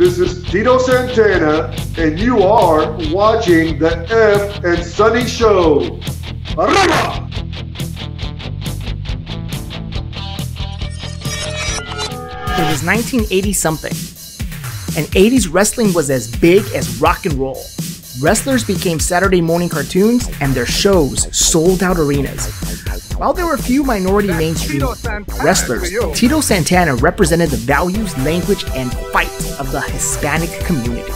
This is Tito Santana, and you are watching the Ef'n Sonny Show. Arriba! It was 1980 something, and 80s wrestling was as big as rock and roll. Wrestlers became Saturday morning cartoons, and their shows sold out arenas. While there were few minority mainstream wrestlers, Tito Santana represented the values, language, and fight of the Hispanic community.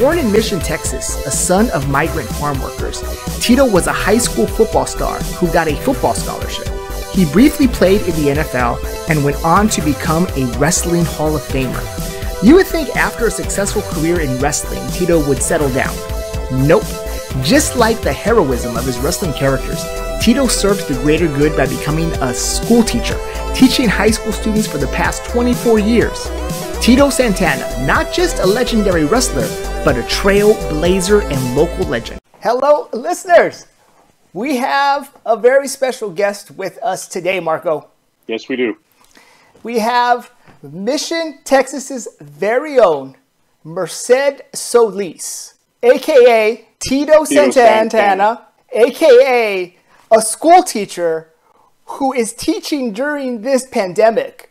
Born in Mission, Texas, a son of migrant farm workers, Tito was a high school football star who got a football scholarship. He briefly played in the NFL and went on to become a Wrestling Hall of Famer. You would think after a successful career in wrestling, Tito would settle down. Nope. Just like the heroism of his wrestling characters, Tito served the greater good by becoming a school teacher, teaching high school students for the past 24 years. Tito Santana, not just a legendary wrestler, but a trailblazer and local legend. Hello, listeners! We have a very special guest with us today, Marco. Yes, we do. We have Mission, Texas's very own Merced Solis, aka Tito, Tito Santana, Santana. aka a school teacher who is teaching during this pandemic.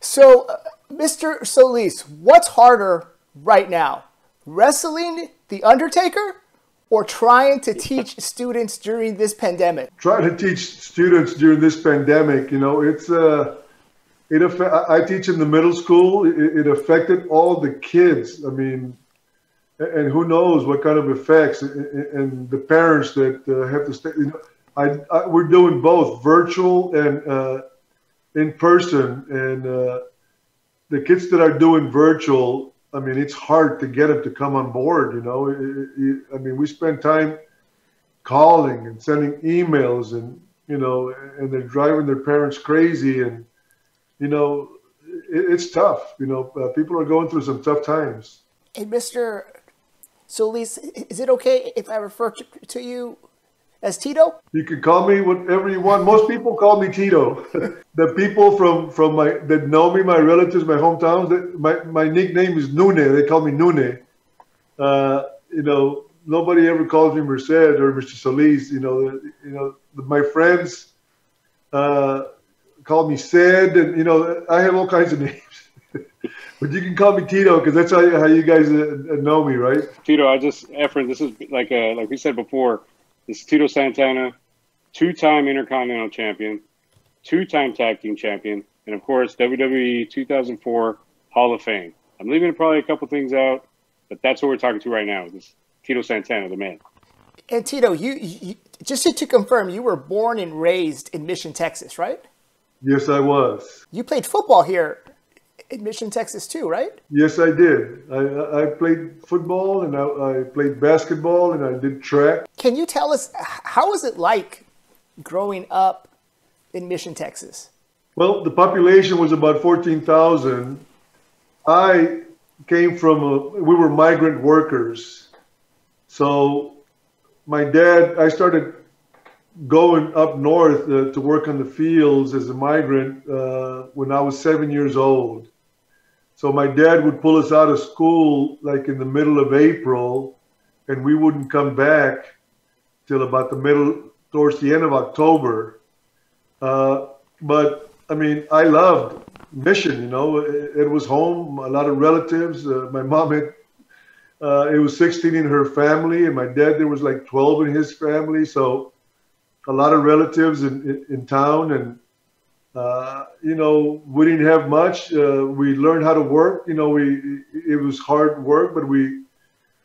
So, uh, Mr. Solis, what's harder right now? Wrestling The Undertaker or trying to teach students during this pandemic? Trying to teach students during this pandemic, you know, it's uh, it I teach in the middle school. It, it affected all the kids. I mean, and who knows what kind of effects, and the parents that uh, have to stay. You know, I, I we're doing both virtual and uh, in person, and uh, the kids that are doing virtual. I mean, it's hard to get them to come on board. You know, It- it- I mean, we spend time calling and sending emails, and you know, and they're driving their parents crazy, and you know, it, it's tough. You know, uh, people are going through some tough times. Hey, Mr. Solis, is it okay if I refer to, to you as Tito? You can call me whatever you want. Most people call me Tito. the people from from my that know me, my relatives, my hometowns, that my my nickname is Nune. They call me Nune. Uh, you know, nobody ever calls me Merced or Mr. Solis. You know, you know, my friends uh, call me Sid, and you know, I have all kinds of names. But you can call me Tito because that's how, how you guys uh, know me, right? Tito, I just effort. This is like uh, like we said before. This is Tito Santana, two-time Intercontinental Champion, two-time Tag Team Champion, and of course WWE 2004 Hall of Fame. I'm leaving probably a couple things out, but that's what we're talking to right now. This Tito Santana, the man. And Tito, you, you just to confirm, you were born and raised in Mission, Texas, right? Yes, I was. You played football here in Mission, Texas, too, right? Yes, I did. I, I I played football and I, I played basketball and I did track. Can you tell us how was it like growing up in Mission, Texas? Well, the population was about 14,000. I came from a, we were migrant workers. So my dad, I started going up north uh, to work on the fields as a migrant uh, when I was seven years old. So my dad would pull us out of school like in the middle of April, and we wouldn't come back till about the middle, towards the end of October. Uh, but I mean, I loved Mission. You know, it, it was home. A lot of relatives. Uh, my mom had. Uh, it was 16 in her family, and my dad there was like 12 in his family. So, a lot of relatives in in, in town, and uh, you know, we didn't have much. Uh, we learned how to work. You know, we it was hard work, but we,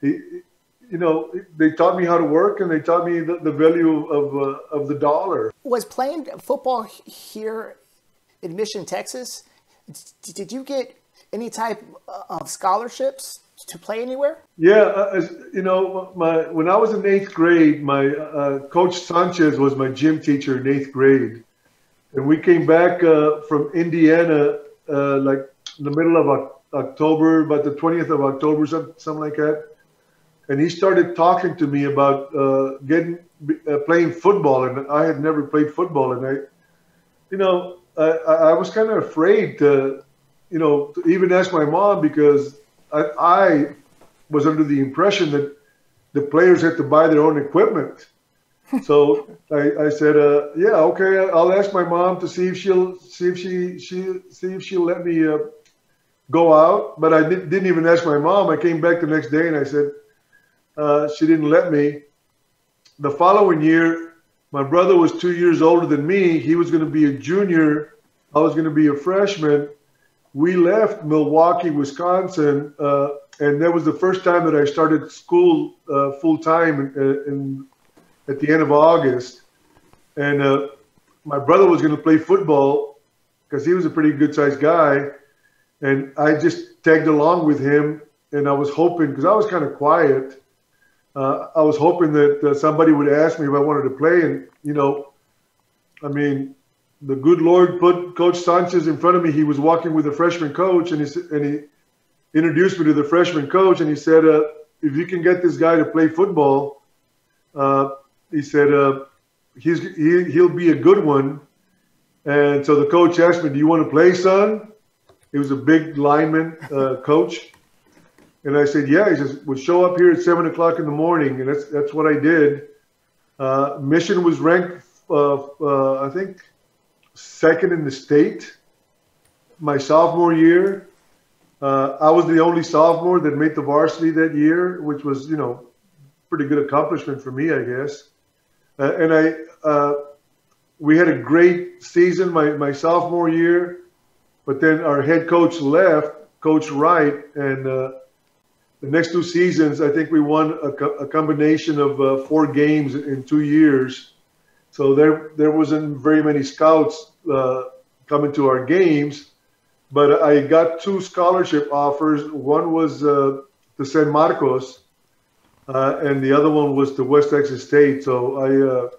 it, you know, they taught me how to work, and they taught me the, the value of uh, of the dollar. Was playing football here in Mission, Texas, did you get any type of scholarships to play anywhere? Yeah, uh, as- you know, my when I was in eighth grade, my uh, coach Sanchez was my gym teacher in eighth grade, and we came back uh, from Indiana uh, like in the middle of October, about the twentieth of October, some- something like that. And he started talking to me about uh, getting uh, playing football, and I had never played football, and I, you know, I, I I was kind of afraid to, you know, to even ask my mom because I, I was under the impression that the players had to buy their own equipment. So I, I said, uh, yeah, okay, I'll ask my mom to see if she'll see if she she see if she'll let me uh, go out. But I did, not even ask my mom. I came back the next day and I said uh, she didn't let me. The following year, my brother was two years older than me. He was going to be a junior. I was going to be a freshman. We left Milwaukee, Wisconsin, uh, and that was the first time that I started school uh, full time in, in at the end of August. And uh, my brother was going to play football because he was a pretty good sized guy. And I just tagged along with him. And I was hoping, because I was kind of quiet, uh, I was hoping that uh, somebody would ask me if I wanted to play. And, you know, I mean, the good Lord put Coach Sanchez in front of me. He was walking with a freshman coach, and he, and he introduced me to the freshman coach. And he said, uh, if you can get this guy to play football, uh, he said uh, he's he, he'll be a good one. And so the coach asked me, "Do you want to play, son?" He was a big lineman uh, coach, and I said, "Yeah." He says, "We'll show up here at seven o'clock in the morning," and that's that's what I did. Uh, Mission was ranked, uh, uh, I think, second in the state. My sophomore year, uh, I was the only sophomore that made the varsity that year, which was, you know, pretty good accomplishment for me, I guess. Uh, and I, uh, we had a great season my, my sophomore year, but then our head coach left, Coach Wright, and uh, the next two seasons, I think we won a, co- a combination of uh, four games in two years. So there, there wasn't very many scouts uh, coming to our games, but I got two scholarship offers. One was uh, to San Marcos, uh, and the other one was to West Texas State. So I uh,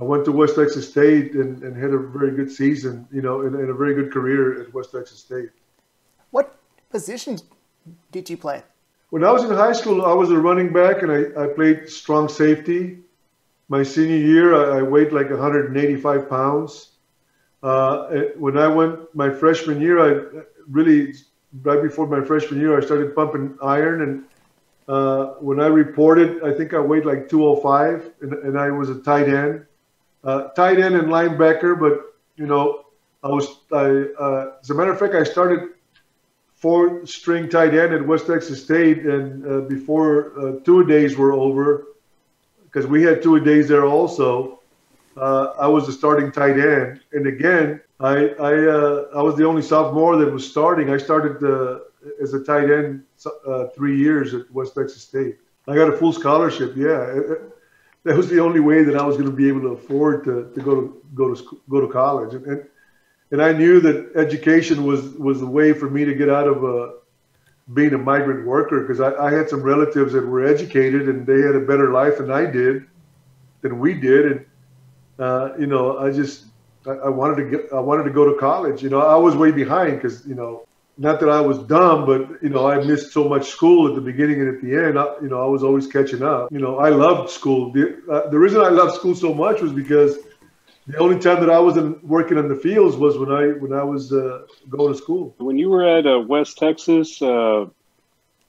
I went to West Texas State and, and had a very good season, you know, and, and, a very good career at West Texas State. What positions did you play? When I was in high school, I was a running back and I, I played strong safety. My senior year, I, I weighed like 185 pounds. Uh, when I went my freshman year, I really, right before my freshman year, I started pumping iron and uh, when I reported, I think I weighed like 205, and, and I was a tight end, uh, tight end and linebacker. But you know, I was I, uh, as a matter of fact, I started four string tight end at West Texas State, and uh, before uh, two days were over, because we had two days there also. Uh, I was the starting tight end, and again, I I I was the only sophomore that was starting. I started the as a tight end uh, three years at West Texas State. I got a full scholarship. Yeah, that was the only way that I was going to be able to afford to, to go to go to go to college, and, and and I knew that education was was the way for me to get out of uh, being a migrant worker because I, I had some relatives that were educated and they had a better life than I did, than we did, and uh, you know I just I, I wanted to get I wanted to go to college. You know I was way behind because you know not that I was dumb, but you know, I missed so much school at the beginning and at the end. I, you know, I was always catching up. You know, I loved school. The, uh, the reason I loved school so much was because the only time that I wasn't working in the fields was when I when I was uh, going to school. When you were at uh, West Texas, uh,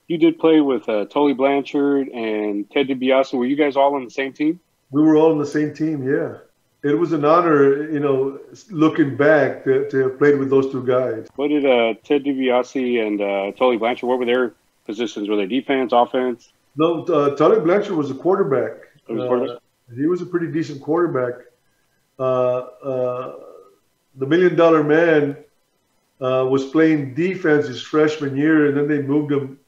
you did play with uh, Tully Blanchard and Ted DiBiase. Were you guys all on the same team? We were all on the same team. Yeah it was an honor, you know, looking back to, to have played with those two guys. What did uh, Ted DiBiase and uh, Tully Blanchard? What were their positions? Were they defense, offense? No, uh, Tully Blanchard was a quarterback. Was quarterback? Uh, he was a pretty decent quarterback. Uh, uh, the Million Dollar Man uh, was playing defense his freshman year, and then they moved him.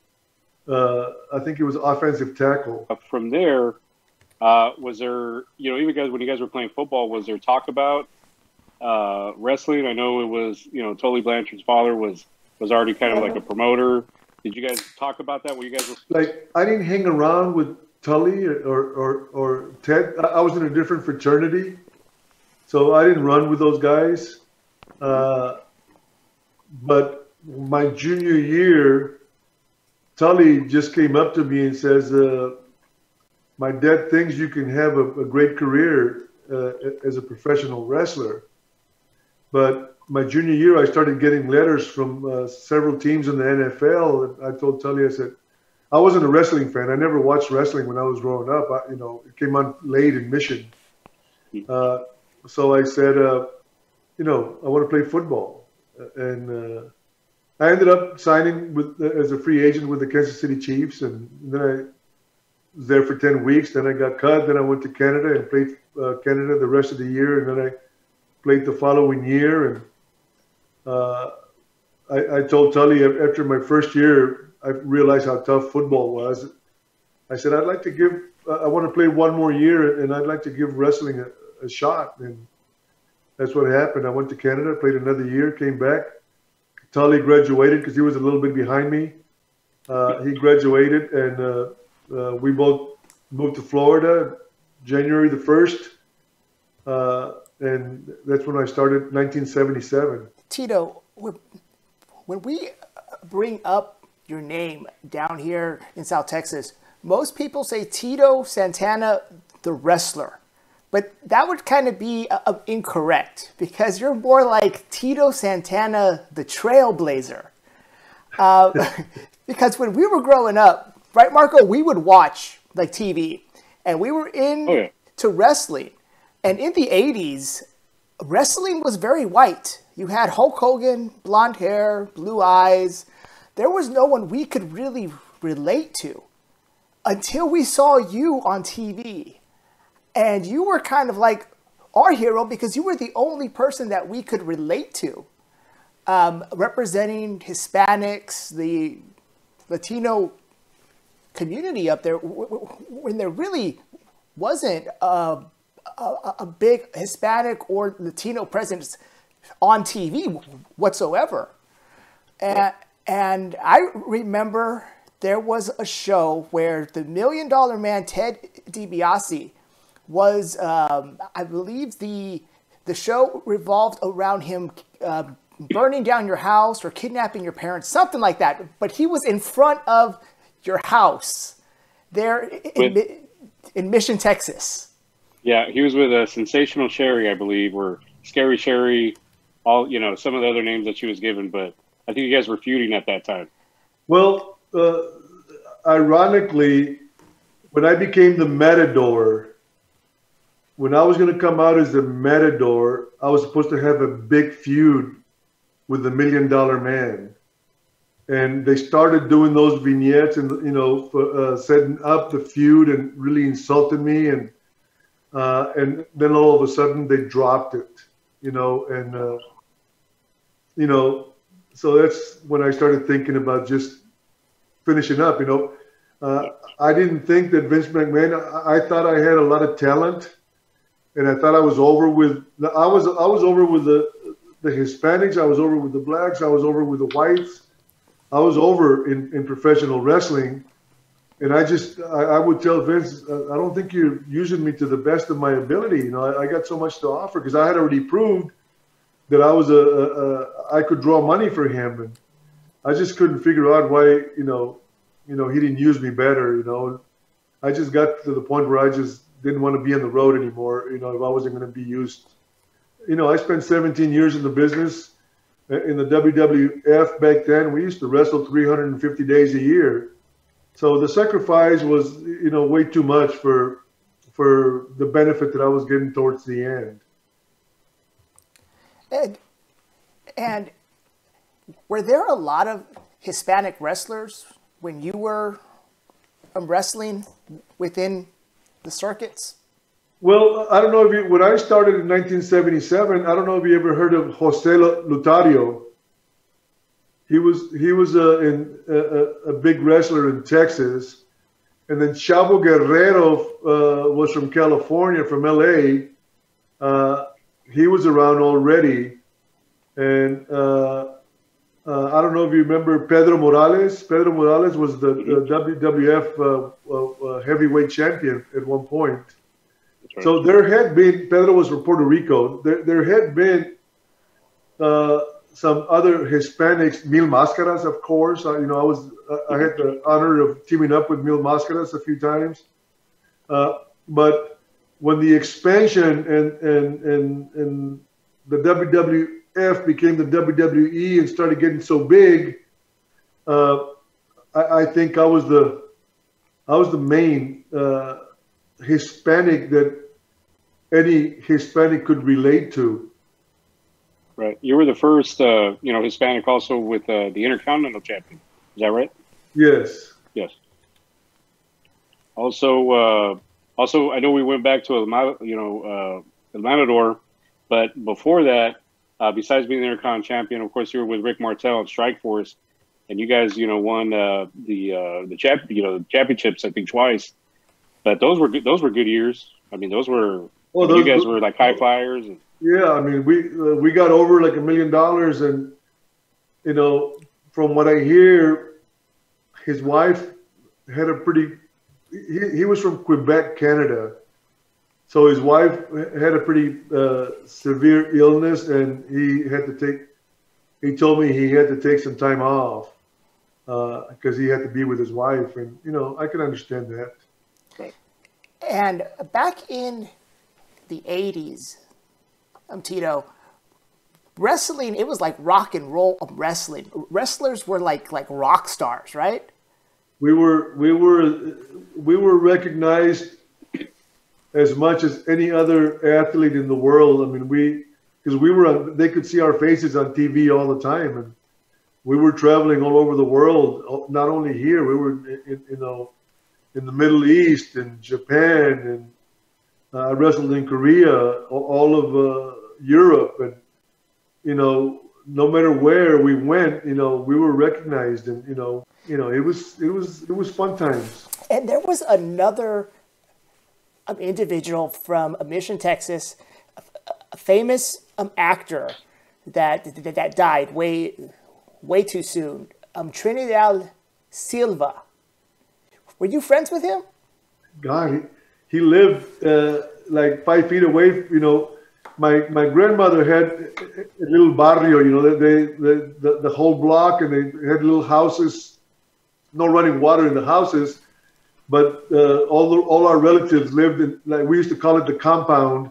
I think it was offensive tackle. From there, uh, was there, you know, even guys when you guys were playing football, was there talk about uh, wrestling? I know it was, you know, Tully Blanchard's father was was already kind of like a promoter. Did you guys talk about that? Were you guys were... like? I didn't hang around with Tully or or or Ted. I was in a different fraternity, so I didn't run with those guys. Uh, but my junior year, Tully just came up to me and says, uh, my dad thinks you can have a, a great career uh, as a professional wrestler, but my junior year, I started getting letters from uh, several teams in the NFL. I told Tully, I said, I wasn't a wrestling fan. I never watched wrestling when I was growing up. I, you know, it came on late in Mission. Uh, so I said, uh, you know, I want to play football, and uh, I ended up signing with as a free agent with the Kansas City Chiefs, and then I there for ten weeks. Then I got cut. Then I went to Canada and played uh, Canada the rest of the year, and then I played the following year. And uh, I, I told Tully after my first year, I realized how tough football was. I said I'd like to give. I want to play one more year, and I'd like to give wrestling a, a shot. And that's what happened. I went to Canada, played another year, came back. Tully graduated because he was a little bit behind me. Uh, he graduated, and uh, uh, we both moved to Florida January the 1st. Uh, and that's when I started 1977. Tito, when we bring up your name down here in South Texas, most people say Tito Santana, the wrestler. But that would kind of be uh, incorrect because you're more like Tito Santana, the trailblazer. Uh, because when we were growing up, right, Marco, we would watch like TV and we were in oh, yeah. to wrestling. And in the 80s, wrestling was very white. You had Hulk Hogan, blonde hair, blue eyes. There was no one we could really relate to until we saw you on TV and you were kind of like our hero because you were the only person that we could relate to, um, representing Hispanics, the Latino community up there, when there really wasn't a, a, a big Hispanic or Latino presence on TV whatsoever. And, and I remember there was a show where the Million Dollar Man, Ted DiBiase, was, um, I believe, the the show revolved around him uh, burning down your house or kidnapping your parents, something like that. But he was in front of your house there in, with, in Mission, Texas. Yeah, he was with a sensational Sherri, I believe, or Scary Sherri, all you know, some of the other names that she was given. But I think you guys were feuding at that time. Well, uh, ironically, when I became the Matador when I was going to come out as the Matador, I was supposed to have a big feud with the Million Dollar Man. And they started doing those vignettes and, you know, for, uh, setting up the feud and really insulted me. And, uh, and then all of a sudden they dropped it, you know, and, uh, you know, so that's when I started thinking about just finishing up, you know. Uh, I didn't think that Vince McMahon, I, I thought I had a lot of talent and I thought I was over with. I was I was over with the the Hispanics. I was over with the blacks. I was over with the whites. I was over in, in professional wrestling, and I just I, I would tell Vince, uh, I don't think you're using me to the best of my ability. You know, I, I got so much to offer because I had already proved that I was a, a, a I could draw money for him, and I just couldn't figure out why you know you know he didn't use me better. You know, I just got to the point where I just didn't want to be on the road anymore. You know, if I wasn't going to be used. You know, I spent 17 years in the business. In the WWF back then, we used to wrestle 350 days a year. So the sacrifice was, you know, way too much for for the benefit that I was getting towards the end. And, and were there a lot of Hispanic wrestlers when you were um, wrestling within the circuits? Well, I don't know if you, when I started in 1977, I don't know if you ever heard of Jose Lothario. He was he was a, in, a, a big wrestler in Texas, and then Chavo Guerrero uh, was from California, from LA. Uh, he was around already, and uh, uh, I don't know if you remember Pedro Morales. Pedro Morales was the, the WWF uh, uh, heavyweight champion at one point. So there had been Pedro was from Puerto Rico. There, there had been uh, some other Hispanics, Mil Mascaras, of course. you know, I was I had the honor of teaming up with Mil Mascaras a few times. Uh, but when the expansion and and and and the WWF WWF became the WWE and started getting so big, uh, I, I, think I was the I was the main uh, Hispanic that any Hispanic could relate to. Right. You were the first, uh, you know, Hispanic also with uh, the Intercontinental Champion. Is that right? Yes. Yes. Also, uh, also, I know we went back to a, you know, uh, El Matador, but before that, uh, besides being the Intercon champion, of course, you were with Rick Martel and Strikeforce, and you guys, you know, won uh, the uh, the champ, you know, the championships, I think twice. But those were good, those were good years. I mean, those were well, those, you guys were like high flyers. And, yeah, I mean, we uh, we got over like a million dollars, and you know, from what I hear, his wife had a pretty. He, he was from Quebec, Canada, so his wife had a pretty uh, severe illness, and he had to take. He told me he had to take some time off because uh, he had to be with his wife, and you know, I can understand that. Okay. And back in the 80s, um, Tito, wrestling, it was like rock and roll wrestling. Wrestlers were like like rock stars, right? We were we were we were recognized as much as any other athlete in the world. I mean, we because we were they could see our faces on TV all the time, and we were traveling all over the world. Not only here, we were in, you know in the Middle East and Japan and I wrestled in Korea, all of uh, Europe, and you know, no matter where we went, you know, we were recognized, and you know, you know, it was it was it was fun times. And there was another um, individual from Mission, Texas, a, a famous um, actor that, that that died way way too soon. Um, Trinidad Silva. Were you friends with him? God, he lived uh, like five feet away. You know, my my grandmother had a little barrio. You know, they, they the, the whole block, and they had little houses, no running water in the houses, but uh, all the, all our relatives lived in like we used to call it the compound,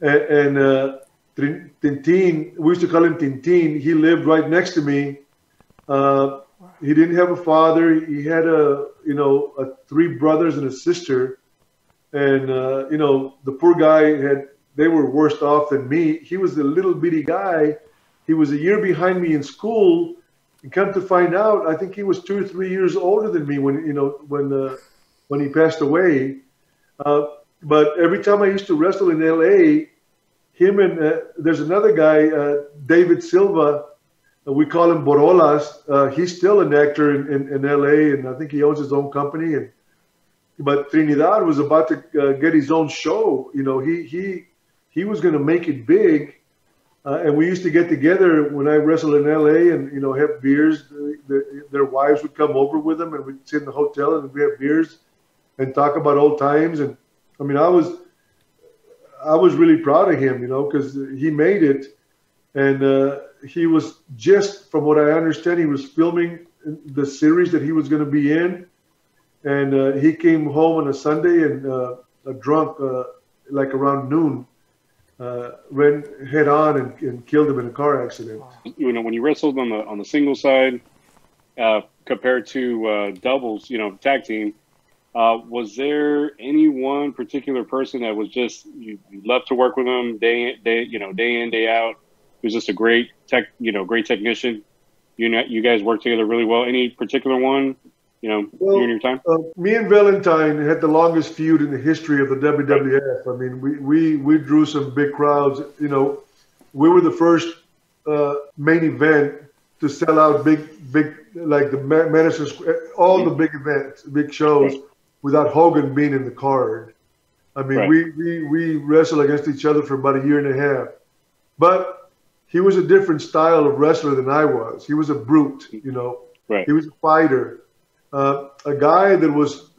and, and uh, Tintin, we used to call him Tintin. He lived right next to me. Uh, he didn't have a father. He had a you know a, three brothers and a sister and uh, you know the poor guy had they were worse off than me. He was a little bitty guy. He was a year behind me in school, and come to find out, I think he was two or three years older than me when you know when uh, when he passed away. Uh, but every time I used to wrestle in L.A., him and uh, there's another guy, uh, David Silva. Uh, we call him Borolas. he's still an actor in, in, in L.A. and I think he owns his own company and but Trinidad was about to uh, get his own show. You know, he he he was going to make it big, uh, and we used to get together when I wrestled in L.A. and you know have beers. The, their wives would come over with them, and we'd sit in the hotel and we have beers and talk about old times. And I mean, I was I was really proud of him, you know, because he made it, and uh, he was just from what I understand, he was filming the series that he was going to be in and uh, he came home on a Sunday and uh, drunk, uh, like around noon, uh, ran head on and, and, killed him in a car accident. You know, when you wrestled on the on the single side uh, compared to doubles, you know, tag team, was there any one particular person that was just you, you loved to work with them day day you know day in day out? He was just a great tech, you know, great technician. You know, you guys work together really well. Any particular one you know, well, you your time? Uh, me and Valentine had the longest feud in the history of the WWF. I mean, we, we, we drew some big crowds. You know, we were the first uh, main event to sell out big, big, like the Madison Square, all the big events, big shows, right. without Hogan being in the card. I mean, right. we, we, we wrestled against each other for about a year and a half. But he was a different style of wrestler than I was. He was a brute, you know. Right. He was a fighter uh, a guy that was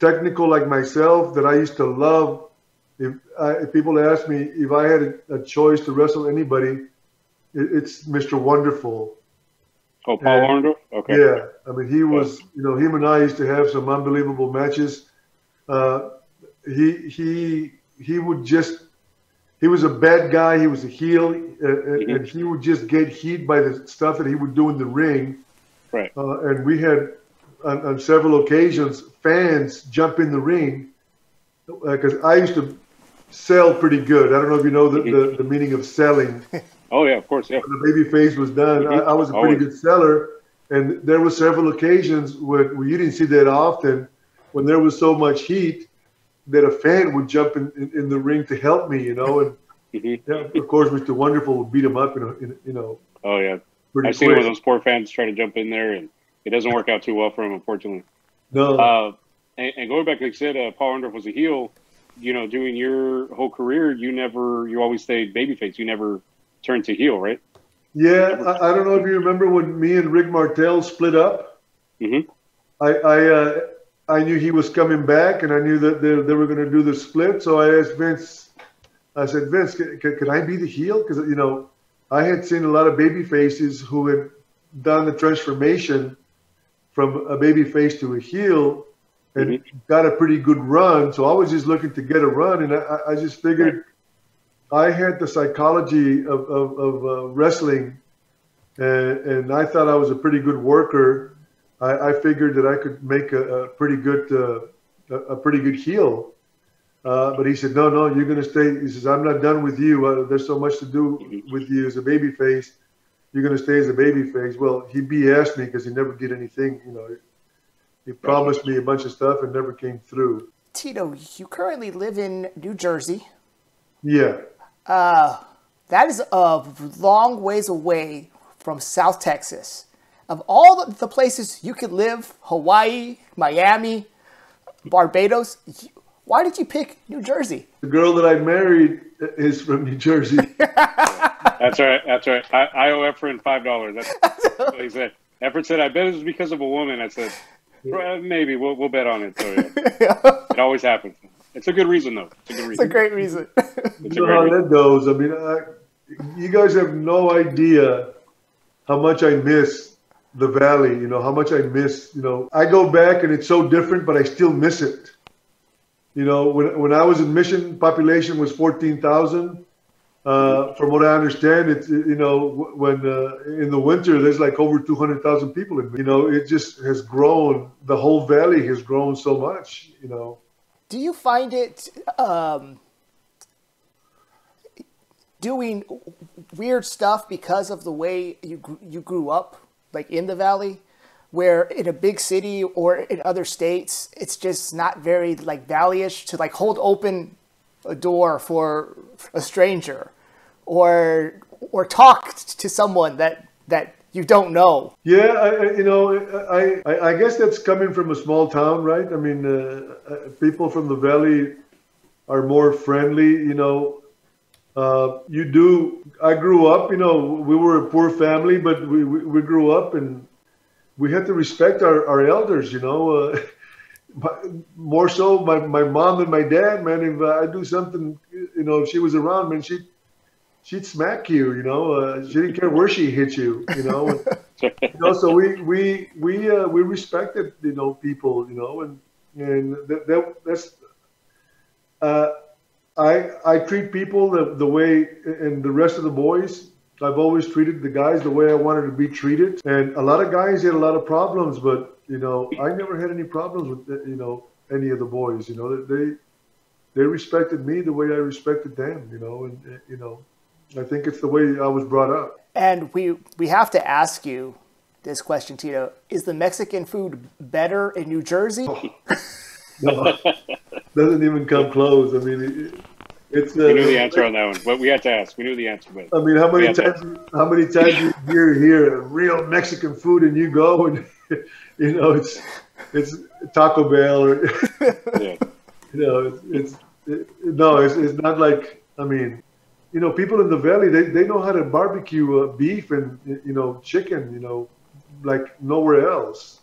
technical like myself that I used to love. If, I, if people ask me if I had a, choice to wrestle anybody, it, it's Mr. Wonderful. Oh, Paul Wonderful. Okay. Yeah, I mean he was. You know, him and I used to have some unbelievable matches. Uh, he he he would just he was a bad guy. He was a heel, uh, mm-hmm. and he would just get heat by the stuff that he would do in the ring. Right. Uh, and we had on, on, several occasions fans jump in the ring because uh, I used to sell pretty good. I don't know if you know the, the, the meaning of selling. oh yeah, of course. Yeah. When the baby face was done. I, I, was a pretty Always. good seller, and there were several occasions when, when you didn't see that often when there was so much heat that a fan would jump in, in, in the ring to help me, you know, and mm-hmm. yeah, of course, Mr. Wonderful would beat him up, in, a, in you know. Oh yeah, I've seen one of those poor fans try to jump in there, and it doesn't work out too well for him, unfortunately. No. Uh, and, and, going back, like I said, uh, Paul Orndorff was a heel. You know, doing your whole career, you never, you always stayed babyface. You never turned to heel, right? Yeah, I, I, don't know if you remember when me and Rick Martel split up. Mm-hmm. I, I uh, I knew he was coming back, and I knew that they, they were going to do the split. So I asked Vince. I said, Vince, can, can, can I be the heel? Because you know, I had seen a lot of baby faces who had done the transformation from a baby face to a heel and mm-hmm. got a pretty good run. So I was just looking to get a run, and I, I just figured I had the psychology of, of, of uh, wrestling, and, and I thought I was a pretty good worker I, I figured that I could make a, a pretty good uh, a, pretty good heel. Uh, but he said, no, no, you're going to stay. He says, I'm not done with you. Uh, there's so much to do with you as a baby face. You're going to stay as a baby face. Well, he BS'd me because he never did anything. You know, he promised me a bunch of stuff and never came through. Tito, you currently live in New Jersey. Yeah. Uh, that is a long ways away from South Texas of all the places you could live, Hawaii, Miami, Barbados, why did you pick New Jersey? The girl that I married is from New Jersey. that's right. That's right. I, I owe Efren five dollars. That's what he said. Efren said, "I bet it was because of a woman." I said, "Maybe we'll we'll bet on it." So yeah. it always happens. It's a good reason, though. It's a good reason. It's a great reason. It's you know how reason. that goes. I mean, I, you guys have no idea how much I miss the valley, you know, how much I miss, you know, I go back and it's so different, but I still miss it. You know, when, when I was in mission, population was 14,000. Uh, from what I understand, it's, you know, when uh, in the winter, there's like over 200,000 people. In, you know, it just has grown. The whole valley has grown so much, you know. Do you find it um, doing weird stuff because of the way you, you grew up? like in the valley where in a big city or in other states it's just not very like valleyish to like hold open a door for a stranger or or talk to someone that that you don't know yeah I, you know I, I, I guess that's coming from a small town right i mean uh, uh people from the valley are more friendly you know uh, you do. I grew up. You know, we were a poor family, but we we, we grew up and we had to respect our, our elders. You know, uh, more so my, my mom and my dad. Man, if I do something, you know, if she was around, man, she she'd smack you. You know, uh, she didn't care where she hit you. You know, you know. So we we we uh, we respected you know people. You know, and and that, that that's. Uh, I I treat people the, the way, and the rest of the boys, I've always treated the guys the way I wanted to be treated. And a lot of guys had a lot of problems, but you know, I never had any problems with you know any of the boys. You know, they they respected me the way I respected them. You know, and you know, I think it's the way I was brought up. And we we have to ask you this question, Tito: Is the Mexican food better in New Jersey? Oh. No. doesn't even come close. I mean, it, it's. Uh, we knew the answer on that one, but we had to ask. We knew the answer. But I mean, how many times? How many times you hear here real Mexican food, and you go and you know it's it's Taco Bell or yeah. you know it's, it's it, no, it's, it's not like I mean, you know, people in the valley they, they know how to barbecue uh, beef and you know chicken, you know, like nowhere else.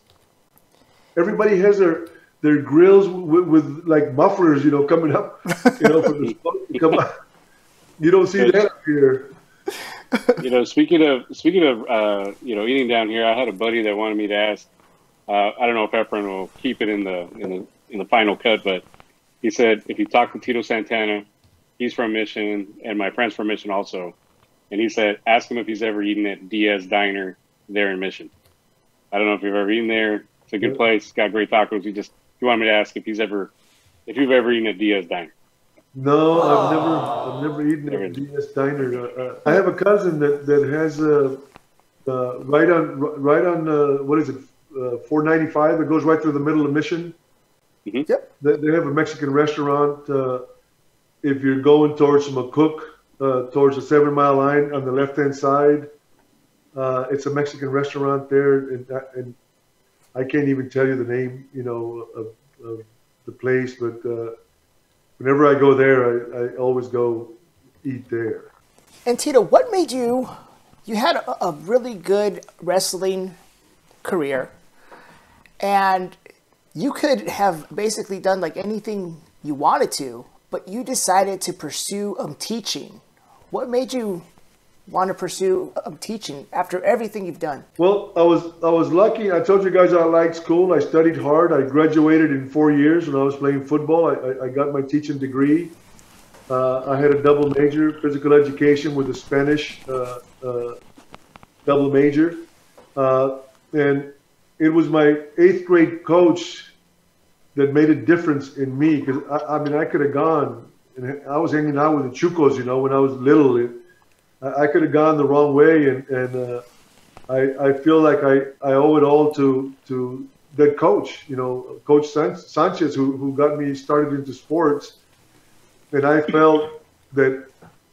Everybody has their their grills with, with, like mufflers, you know, coming up, you know, from the smoke. Come up. You don't see that up here. You know, speaking of speaking of uh, you know eating down here, I had a buddy that wanted me to ask. Uh, I don't know if Efren will keep it in the in the in the final cut, but he said if you talk to Tito Santana, He's from Mission, and my friend's from Mission also. And he said, ask him if he's ever eaten at Diaz Diner there in Mission. I don't know if you've ever eaten there. It's a good place. Got great tacos. He just he wanted me to ask if he's ever if you've ever eaten at Diaz Diner. No, I've never, I've never eaten at Diaz Diner. Uh, uh, I have a cousin that that has a uh, right on right on uh, what is it, uh, 495. It goes right through the middle of Mission. Mhm. Yep. They, they have a Mexican restaurant. If you're going towards McCook, uh, towards the Seven Mile Line on the left hand side, uh, it's a Mexican restaurant there, and, and I can't even tell you the name, you know, of, of the place, but. Uh, whenever I go there, I, I always go eat there. And Tito, what made you? You had a, a really good wrestling career, and you could have basically done like anything you wanted to, but you decided to pursue um, teaching. What made you want to pursue um, teaching after everything you've done? Well, I was I was lucky. I told you guys I liked school. I studied hard. I graduated in four years when I was playing football. I, I, got my teaching degree. Uh, I had a double major, physical education with a Spanish uh, uh, double major, uh, and it was my eighth grade coach that made a difference in me because I, I mean I could have gone and I was hanging out with the Chucos, you know, when I was little. It, I, I could have gone the wrong way, and and uh, I I feel like I, I owe it all to to that coach, you know, Coach San- Sanchez, who who got me started into sports, and I felt that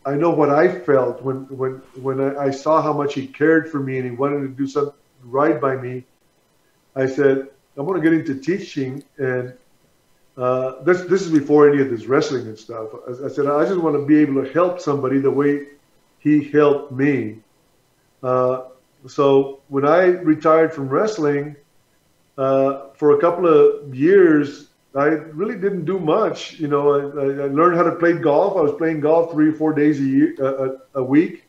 I know what I felt when when when I, I saw how much he cared for me and he wanted to do something right by me. I said I'm going to get into teaching, and uh, this this is before any of this wrestling and stuff. I, I said I just want to be able to help somebody the way he helped me. Uh, so when I retired from wrestling, uh, for a couple of years, I really didn't do much. You know, I, I I learned how to play golf. I was playing golf three or four days a year, a, a week,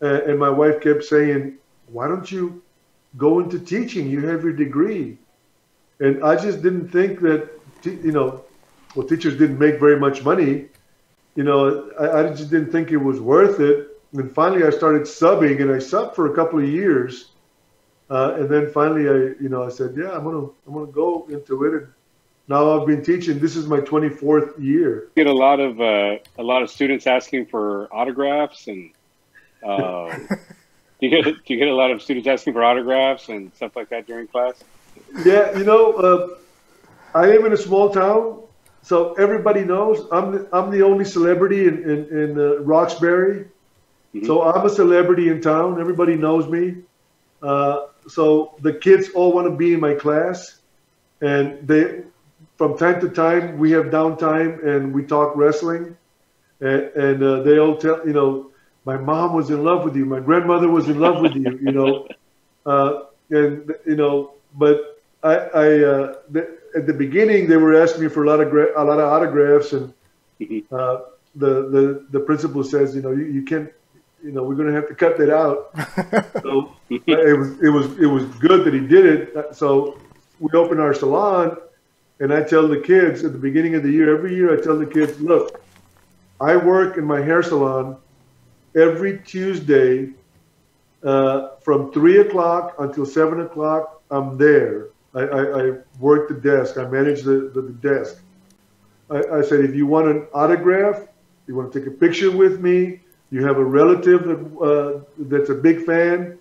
and my wife kept saying, "Why don't you go into teaching? You have your degree." And I just didn't think that, you know, well, teachers didn't make very much money you know, I, I just didn't think it was worth it. And finally, I started subbing, and I subbed for a couple of years. Uh, and then finally, I, you know, I said, "Yeah, I'm gonna, I'm gonna go into it." And now I've been teaching. This is my 24th year. Get a lot of uh, a lot of students asking for autographs, and uh, do you get do you get a lot of students asking for autographs and stuff like that during class? Yeah, you know, uh, I live in a small town, so everybody knows I'm the, I'm the only celebrity in in, in uh, Roxbury. Mhm. So I'm a celebrity in town. Everybody knows me. Uh, so the kids all want to be in my class, and they, from time to time, we have downtime and we talk wrestling, and, and uh, they all tell you know, my mom was in love with you, my grandmother was in love with you, you know, uh, and you know, but I, I uh, the, at the beginning they were asking me for a lot of gra- a lot of autographs, and uh, the the the principal says, you know, you, you can't, you know, we're going to have to cut that out. so it was it was it was good that he did it. So we opened our salon, and I tell the kids at the beginning of the year, every year I tell the kids, look, I work in my hair salon every Tuesday uh, from three o'clock until seven o'clock. I'm there. I, I, I work the desk. I manage the, the, the desk. I, I said, if you want an autograph, you want to take a picture with me, you have a relative that, uh, that's a big fan,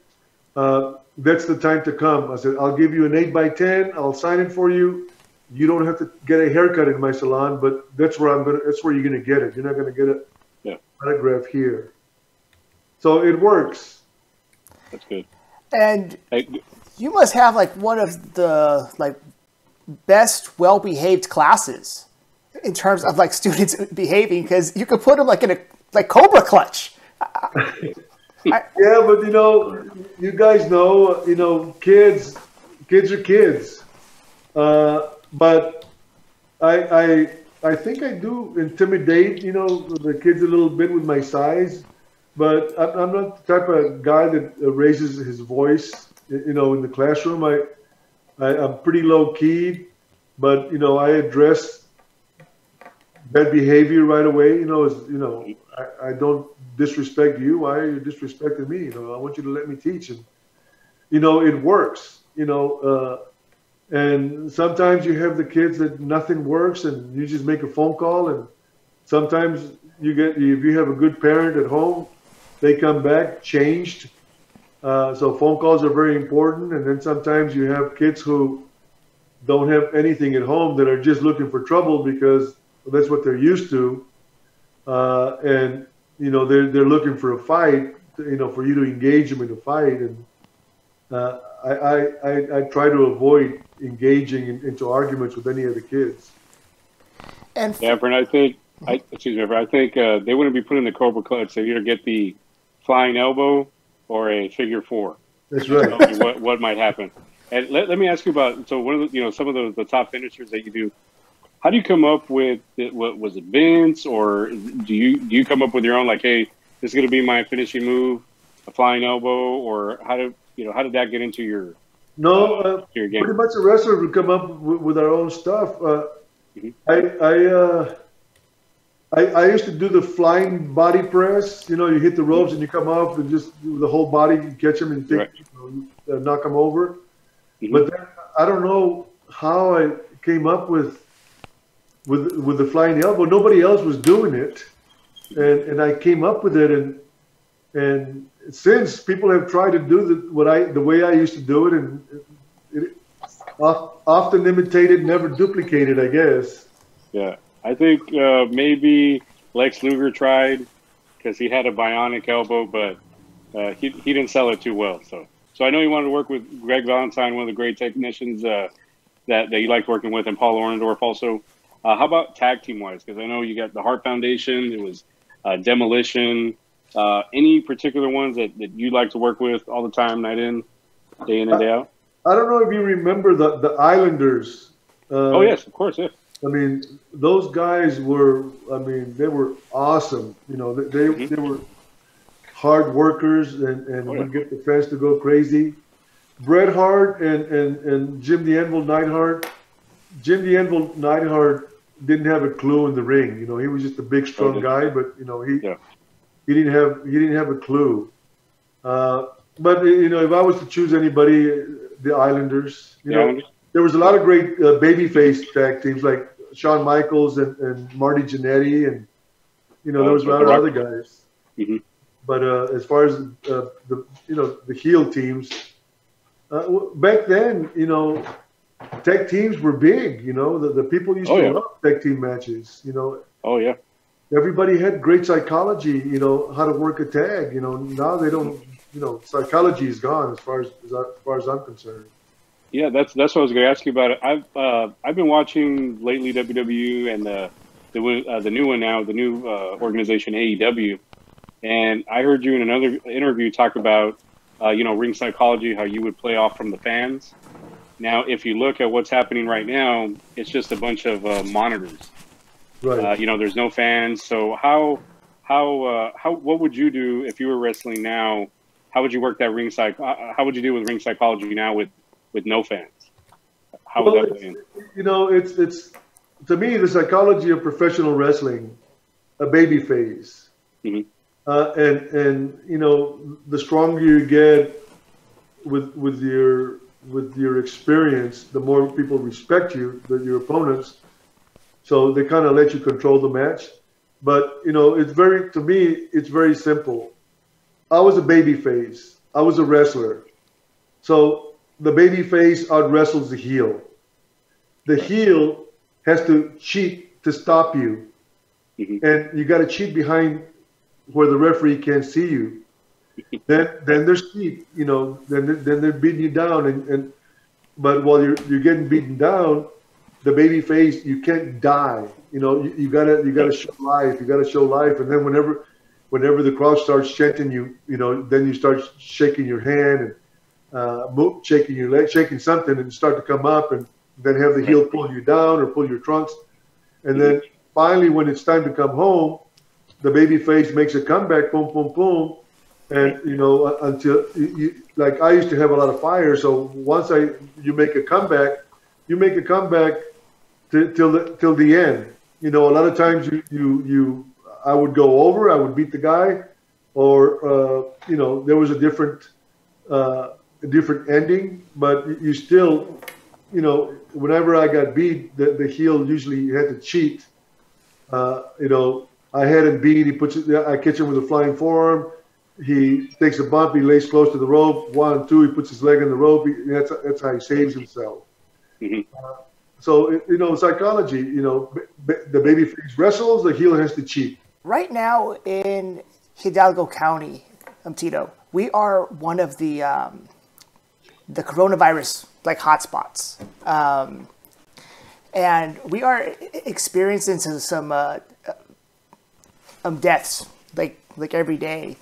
uh, that's the time to come. I said, I'll give you an 8 by 10 I'll sign it for you. You don't have to get a haircut in my salon, but that's where I'm gonna. That's where you're gonna get it. You're not gonna get an Yeah. autograph here. So it works. That's good. And Hey, you must have like one of the like best well-behaved classes in terms of like students behaving because you could put them like in a like cobra clutch Yeah, but you know, you guys know, you know, kids, kids are kids. Uh, but I, I, I think I do intimidate, you know, the kids a little bit with my size. But I'm, I'm not the type of guy that raises his voice, you know, in the classroom. I, I I'm pretty low key, but you know, I address bad behavior right away. You know, is you know, I, I don't disrespect you. Why are you disrespecting me? You know, I want you to let me teach, and you know, it works. You know, uh, and sometimes you have the kids that nothing works, and you just make a phone call, and sometimes you get if you have a good parent at home, they come back changed. Uh, so phone calls are very important, and then sometimes you have kids who don't have anything at home that are just looking for trouble because that's what they're used to, uh, and you know they're they're looking for a fight, you know, for you to engage them in a fight, and uh, I, I, I I try to avoid engaging in, into arguments with any of the kids. And yeah, Brent, I think I excuse me, I think uh, they wouldn't be putting the Cobra Clutch. They either get the flying elbow or a figure four. That's right. what, what might happen? And let, let me ask you about so one of the you know some of the, the top finishers that you do how do you come up with what was it Vince or do you do you come up with your own like hey this is going to be my finishing move a flying elbow or how did you know how did that get into your no uh, your game? pretty much the wrestler would come up with, with our own stuff uh, mm-hmm. I I, uh, I I used to do the flying body press you know you hit the ropes and you come up and just the whole body you catch them and take, right. you know, uh, knock them over mm-hmm. but then I don't know how I came up with with with the flying elbow. Nobody else was doing it, and and I came up with it, and and since people have tried to do the what I the way I used to do it, and it, often imitated, never duplicated, I guess. Yeah, I think uh, maybe Lex Luger tried because he had a bionic elbow, but uh, he he didn't sell it too well. So so I know he wanted to work with Greg Valentine, one of the great technicians uh, that that he liked working with, and Paul Orndorff also. Uh, how about tag team wise? Because I know you got the Hart Foundation. It was uh, Demolition. Uh, any particular ones that, that you like to work with all the time, night in, day in and day out? I don't know if you remember the the Islanders. Uh, oh yes, of course, yeah. I mean, those guys were. I mean, they were awesome. You know, they they, mm-hmm. they were hard workers and, and oh, yeah. would get the fans to go crazy. Bret Hart and, and, and Jim the Anvil Neidhart. Jim the Anvil Neidhart didn't have a clue in the ring. You know, he was just a big, strong oh, guy, but you know, he yeah. he didn't have he didn't have a clue. Uh, but you know, if I was to choose anybody, the Islanders. You yeah. know, there was a lot of great uh, babyface tag teams like Shawn Michaels and, and Marty Jannetty, and you know, those was a of other guys. Mm-hmm. But uh, as far as uh, the you know the heel teams, uh, back then, you know, tag teams were big. You know, the, the people used oh, to yeah. love tag team matches. You know. Oh yeah. Everybody had great psychology. You know how to work a tag. You know now they don't. You know, psychology is gone as far as as far as I'm concerned. Yeah, that's that's what I was going to ask you about. It. I've uh, I've been watching lately WWE and the the uh, the new one now, the new uh, organization AEW, and I heard you in another interview talk about uh, you know ring psychology, how you would play off from the fans. Now, if you look at what's happening right now, it's just a bunch of uh, monitors. Right. Uh, you know, there's no fans. So how how uh, how what would you do if you were wrestling now? How would you work that ring psych? How would you deal with ring psychology now with with no fans? How well, would that play You know, it's it's to me the psychology of professional wrestling, a baby face, mm-hmm. uh, and and you know the stronger you get with with your with your experience, the more people respect you, the, your opponents. So they kind of let you control the match. But you know, it's very to me, it's very simple. I was a baby face. I was a wrestler. So the baby face out wrestles the heel. The heel has to cheat to stop you. Mm-hmm. And you got to cheat behind where the referee can't see you then then they're steep, you know, then they're, then they're beating you down, and, and but while you're you're getting beaten down, the baby face you can't die. You know, you, you gotta you gotta show life. You gotta show life, and then whenever whenever the crowd starts chanting you, you know, then you start shaking your hand and uh, shaking your leg, shaking something, and start to come up, and then have the heel pull you down or pull your trunks, and then finally, when it's time to come home, the baby face makes a comeback, boom, boom, boom, and you know until you, like I used to have a lot of fire. So once I you make a comeback, you make a comeback to, till the till the end. You know, a lot of times you you you I would go over, I would beat the guy, or uh, you know there was a different uh, a different ending, but you still, you know, whenever I got beat, the, the heel usually had to cheat. Uh, you know, I had him beat. He puts it. I catch him with a flying forearm. He takes a bump. He lays close to the rope. One, two. He puts his leg in the rope. He, that's that's how he saves himself. Mm-hmm. Uh, so you know, psychology. You know, the baby face wrestles. The heel has to cheat. Right now in Hidalgo County, um, Tito, we are one of the um, the coronavirus like hotspots, um, and we are experiencing some uh, um, deaths like like every day.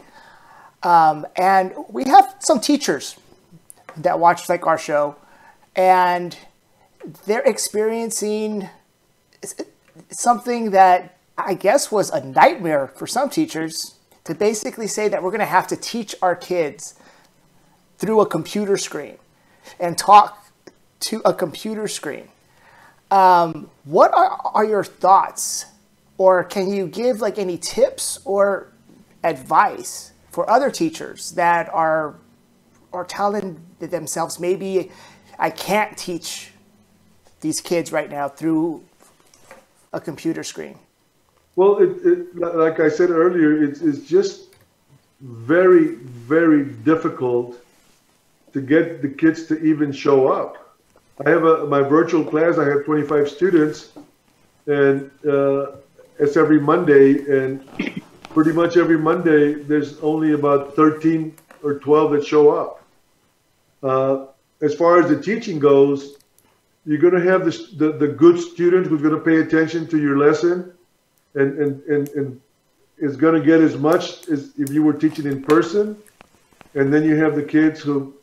Um, and we have some teachers that watch like our show, and they're experiencing something that I guess was a nightmare for some teachers to basically say that we're going to have to teach our kids through a computer screen and talk to a computer screen. Um, what are, are your thoughts or can you give like any tips or advice for other teachers that are are telling themselves maybe I can't teach these kids right now through a computer screen? Well, it, it, like I said earlier, it's, it's just very, very difficult to get the kids to even show up. I have a, my virtual class, I have 25 students, and uh, it's every Monday, and pretty much every Monday there's only about 13 or 12 that show up. Uh, as far as the teaching goes, you're going to have the, the, the good student who's going to pay attention to your lesson and, and, and, and is going to get as much as if you were teaching in person. And then you have the kids who,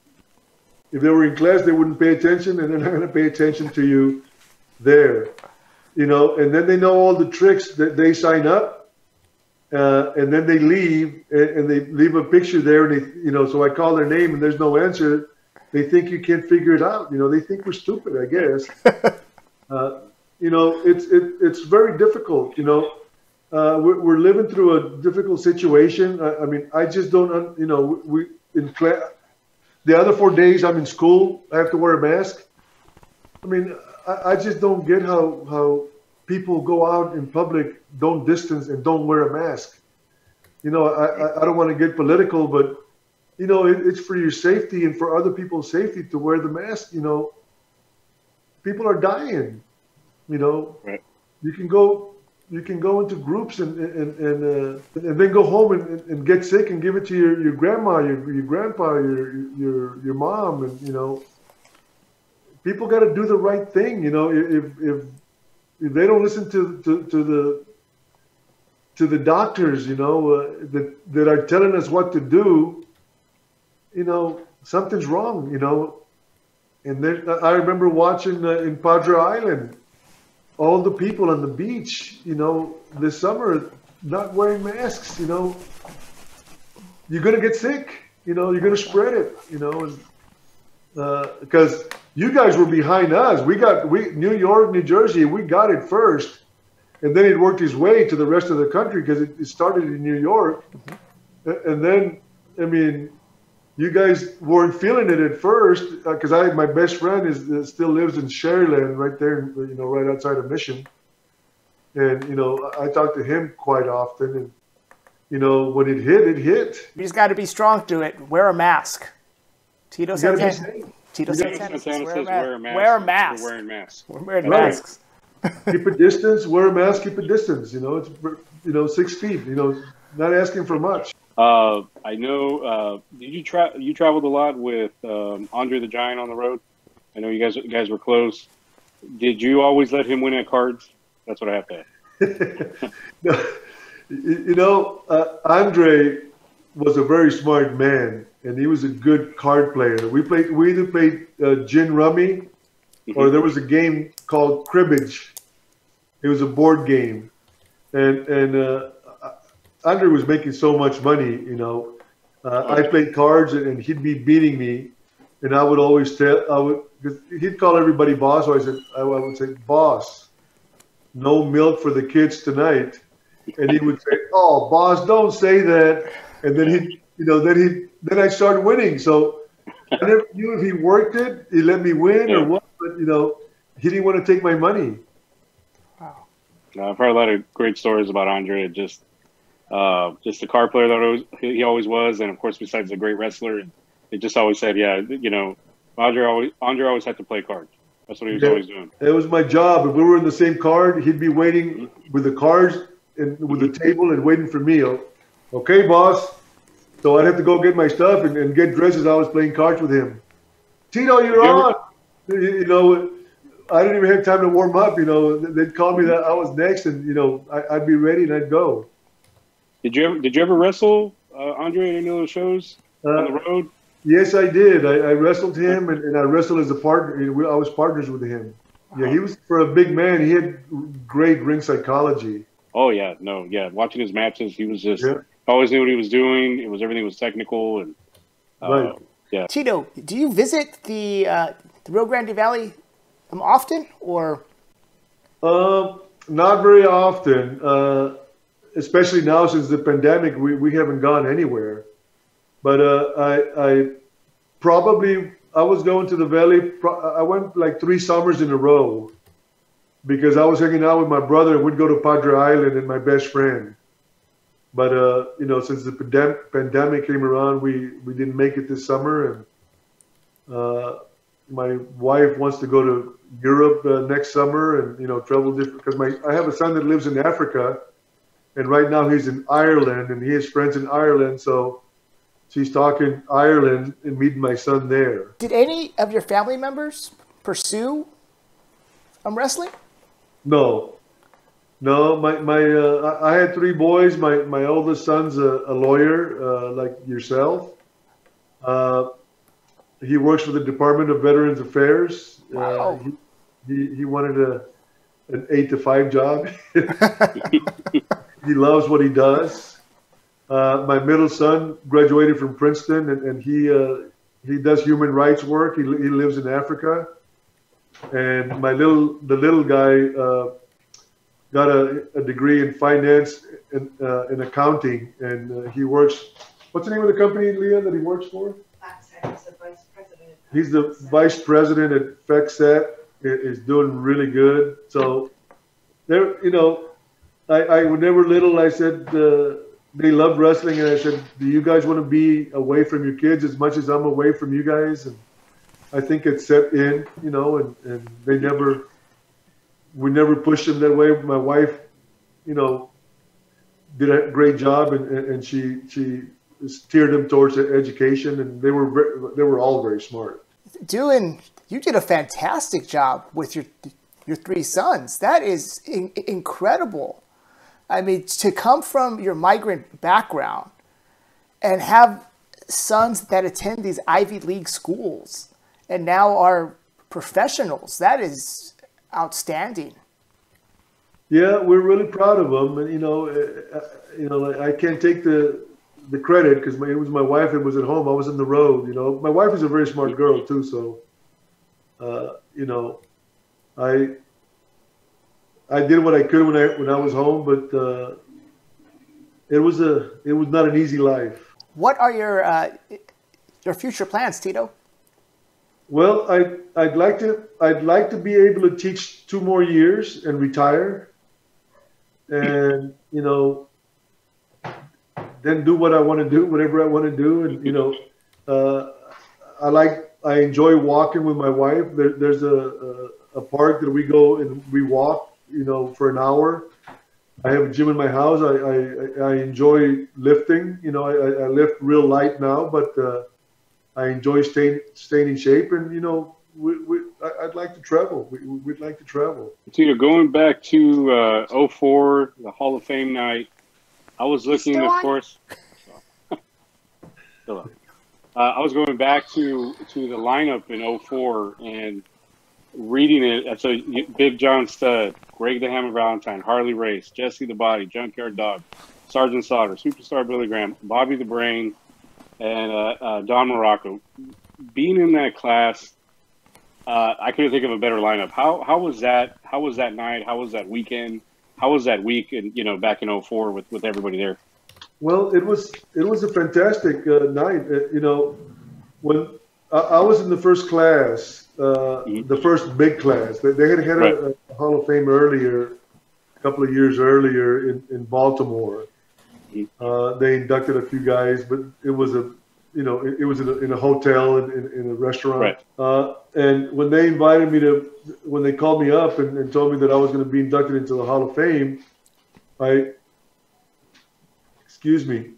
if they were in class, they wouldn't pay attention and they're not going to pay attention to you there you know, and then they know all the tricks that they sign up, uh, and then they leave and, and, they leave a picture there, and they, you know, so I call their name and there's no answer. They think you can't figure it out. You know, they think we're stupid, I guess. uh, you know, it's it, it's very difficult. You know, uh, we're, we're living through a difficult situation. I, I mean, I just don't, you know, we in class. The other four days I'm in school, I have to wear a mask. I mean, I, I just don't get how how people go out in public, don't distance, and don't wear a mask. You know, I, I don't want to get political, but you know, it, it's for your safety and for other people's safety to wear the mask. You know, people are dying. You know, right. you can go you can go into groups and and and, uh, and then go home and, and get sick and give it to your, your grandma, your, your grandpa, your your your mom, and you know people got to do the right thing. You know, if if if they don't listen to to, to the to the doctors, you know, uh, that that are telling us what to do, you know, something's wrong. You know, and then I remember watching uh, in Padre Island, all the people on the beach, you know, this summer not wearing masks. You know, you're gonna get sick. You know, you're gonna spread it. You know, because uh, you guys were behind us. We got we New York, New Jersey. We got it first, and then it worked its way to the rest of the country because it, it, started in New York, mm-hmm. and then I mean, you guys weren't feeling it at first because uh, I my best friend is uh, still lives in Sharyland, right there, you know, right outside of Mission, and you know I talk to him quite often, and you know when it hit, it hit. You just got to be strong to it. Wear a mask. Tito Santana. Tito Santana, says wear, wear a mask. Wear a mask. We're wearing masks. We're wearing right. masks. keep a distance. Wear a mask. Keep a distance. You know, it's you know six feet. You know, not asking for much. Uh, I know. Uh, did you tra- you traveled a lot with um, Andre the Giant on the road? I know you guys you guys were close. Did you always let him win at cards? That's what I have to ask. no, you know, uh, Andre was a very smart man and he was a good card player. We played. We either played uh, gin rummy, mm-hmm. or there was a game called cribbage. It was a board game, and and uh, Andre was making so much money. You know, uh, I played cards, and, and, he'd be beating me, and I would always tell. I would because he'd call everybody boss. So I said I would say boss. no milk for the kids tonight. And he would say, "Oh, boss, don't say that." And then he, you know, then he, then I started winning. So I never knew if he worked it, he let me win Yeah. or what. But you know, he didn't want to take my money. Wow. Uh, I've heard a lot of great stories about Andre. Just, uh, just the car player that always, he always was, and of course, besides a great wrestler, they just always said, yeah, you know, Andre always, Andre always had to play cards. That's what he was Yeah. always doing. It was my job. If we were in the same card, he'd be waiting with the cards and with the table and waiting for me. Okay, boss. So I'd have to go get my stuff and, and get dressed as I was playing cards with him. Tito, you're You ever- on. You you know, I didn't even have time to warm up. You know, they'd call me that I was next, and you know, I, I'd be ready and I'd go. Did you ever, did you ever wrestle uh, Andre in any of those shows on the Uh, road? yes, I did. I, I wrestled him, and, and I wrestled as a partner. We- I was partners with him. Yeah, he was for a big man. He had great ring psychology. Oh yeah, no, yeah. Watching his matches, he was just Yeah. always knew what he was doing. It was everything was technical and uh, Right. yeah. Tito, do you visit the uh, the Rio Grande Valley um, often, or Um, not very often, uh, especially now since the pandemic. We, we haven't gone anywhere. But uh, I, I probably I was going to the valley. I went like three summers in a row because I was hanging out with my brother. and We'd go to Padre Island and my best friend. But uh, you know, since the pandem- pandemic came around, we we didn't make it this summer, and uh, my wife wants to go to Europe uh, next summer and you know travel different because my I have a son that lives in Africa, and right now he's in Ireland and he has friends in Ireland, so she's talking Ireland and meeting my son there. did any of your family members pursue um, wrestling? No, no, my my uh, I I had three boys. My my oldest son's a, a lawyer uh, like yourself. Uh, he works for the Department of Veterans Affairs. Wow. Uh, he, he he wanted a an eight to five job. he loves what he does. Uh, my middle son graduated from Princeton, and, and he uh, he does human rights work. He, he lives in Africa. And my little the little guy uh, got a, a degree in finance and uh, in accounting, and uh, he works. What's the name of the company, Leah, that he works for? Access, the vice president. He's the vice president at FECSAT. i- Is doing really good. So there, you know, I, I when they were little, I said uh, they love wrestling, and I said, "Do you guys want to be away from your kids as much as I'm away from you guys?" And I think it set in, you know, and, and they never, we never pushed them that way. My wife, you know, did a great job, and, and she she steered them towards education, and they were they were all very smart. Doing, you did a fantastic job with your your three sons. That is in, incredible. I mean, to come from your migrant background and have sons that attend these Ivy League schools and now are professionals, that is outstanding. Yeah, we're really proud of them, and you know, uh, uh, you know, I can't take the the credit because it was my wife that was at home. I was in the road. You know, my wife is a very smart girl too, so uh, you know, I I did what I could when I when I was home, but uh, it was a it was not an easy life. What are your uh, your future plans, Tito? Well, I I'd like to I'd like to be able to teach two more years and retire, and you know, then do what I want to do, whatever I want to do, and you know, uh, I like I enjoy walking with my wife. There, there's a, a a park that we go and we walk, you know, for an hour. I have a gym in my house. I I, I enjoy lifting. You know, I, I lift real light now, but. Uh, I enjoy staying staying in shape, and you know, we, we, I- I'd like to travel. We, we'd like to travel. Tito, going back to uh, 04, the Hall of Fame night, I was looking, Still of on? course. Still. Uh, I was going back to to the lineup in 04 and reading it. So Big John Studd, Greg the Hammer Valentine, Harley Race, Jesse the Body, Junkyard Dog, Sergeant Slaughter, Superstar Billy Graham, Bobby the Brain, and uh, uh, Don Muraco. Being in that class, Uh, I couldn't think of a better lineup. How how was that? How was that night? How was that weekend? How was that week? And you know, back in 04 with with everybody there. Well, it was it was a fantastic uh, night. Uh, you know, when I, I, was in the first class, mm-hmm. the first big class, they, they had had right. a, a, Hall of Fame earlier, a couple of years earlier in, in Baltimore. Mm-hmm. Uh, they inducted a few guys, but it was a you know, it, it was in a, in a hotel in, in, in, a restaurant. Right. Uh, and when they invited me to, when they called me up and, and told me that I was going to be inducted into the Hall of Fame, I, excuse me,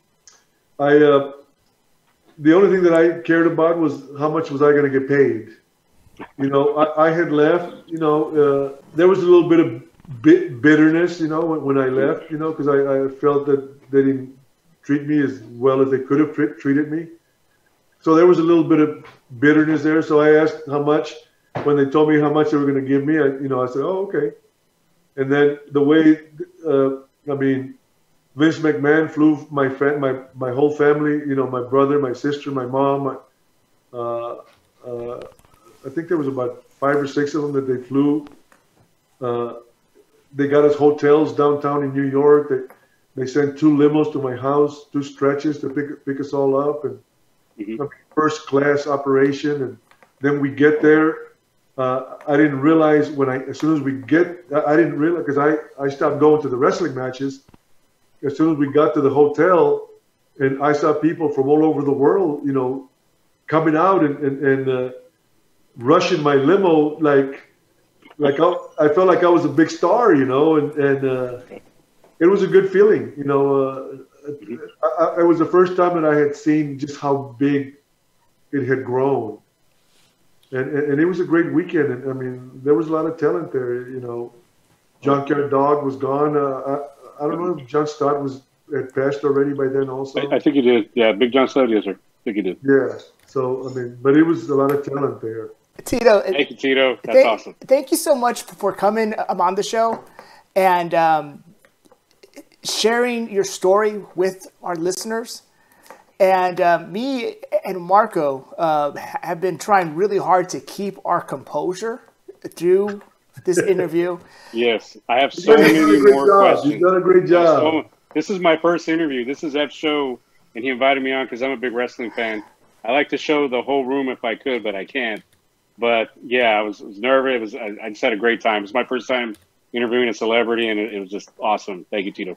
I, uh, the only thing that I cared about was how much was I going to get paid. You know, I, I had left. You know, uh, there was a little bit of bit bitterness. You know, when, when I left. You know, because I, I felt that they didn't treat me as well as they could have treated me. So there was a little bit of bitterness there. So I asked how much. When they told me how much they were going to give me, I, you know, I said, "Oh, okay." And then the way, uh, I mean, Vince McMahon flew my friend, my my whole family. You know, my brother, my sister, my mom. My, uh, uh, I think there was about five or six of them that they flew. Uh, they got us hotels downtown in New York. They they sent two limos to my house, two stretches to pick pick us all up, and mm-hmm. first class operation. And then we get there. Uh, I didn't realize when I, as soon as we get, I didn't realize because I, I stopped going to the wrestling matches. As soon as we got to the hotel, and I saw people from all over the world, you know, coming out and and, and uh, rushing my limo like like I, I, felt like I was a big star, you know, and and uh, it was a good feeling, you know. Uh, I, it was the first time that I had seen just how big it had grown, and, and, and it was a great weekend. And I mean, there was a lot of talent there. You know, Junkyard Dog was gone. Uh, I, I don't know if John Studd was had passed already by then. Also, I, I think he did. Yeah, Big John Studd, yes, sir. I think he did. Yeah. So I mean, but it was a lot of talent there. Tito, thank you, Tito. That's thank, awesome. Thank you so much for coming um, on the show, and um, sharing your story with our listeners. And uh, me and Marco uh, have been trying really hard to keep our composure through this interview. yes, I have so many more job. questions. You've done a great job. So, this is my first interview. This is F show, and he invited me on because I'm a big wrestling fan. I like to show the whole room if I could, but I can't. But yeah, I was, was nervous. It was I, I, just had a great time. It was my first time interviewing a celebrity, and it, it was just awesome. Thank you, Tito.